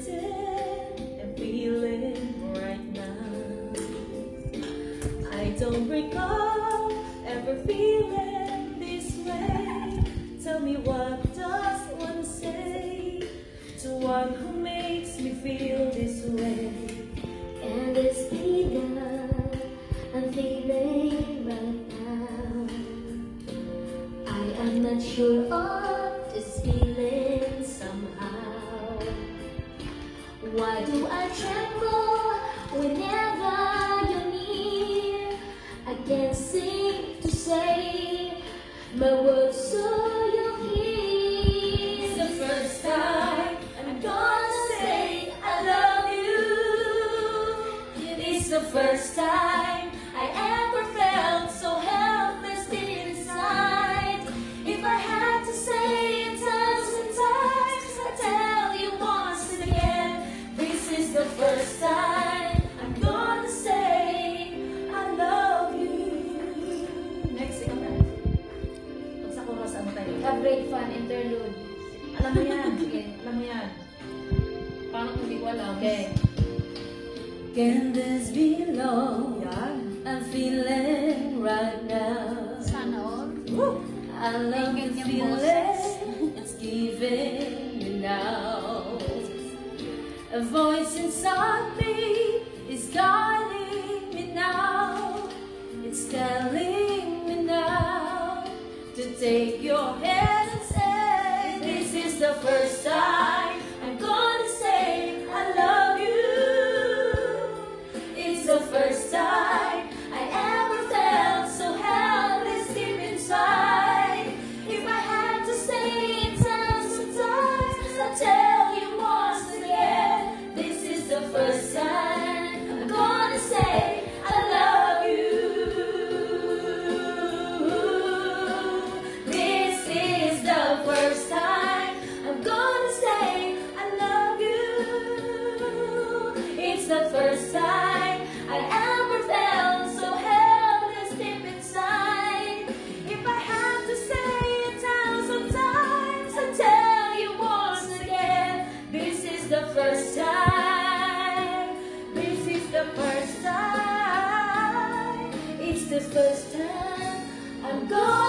certain I'm feeling right now. I don't recall ever feeling this way. Tell me what first time I ever felt so helpless inside. If I had to say a thousand times, I tell you once again, this is the first time I'm gonna say I love you. Next, ikaw na. Pag sa chorus, ano tayo? A great fun interlude. Alam mo yan. Alam mo yan. Ko alam. Okay. Can this be love? Yan. I'm feeling right now. Sana. I love the feeling it's giving me now. A voice inside me is guiding me now. It's telling me now to take your hand first time I'm gone.